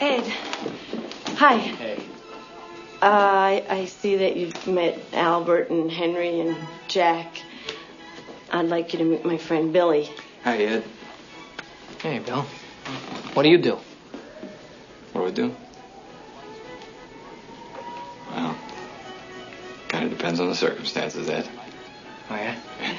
Ed. Hi. Hey. Uh, I, I see that you've met Albert and Henry and Jack. I'd like you to meet my friend Billy. Hi, Ed. Hey, Bill. What do you do? What do I do? Well, kind of depends on the circumstances, Ed. Oh, yeah?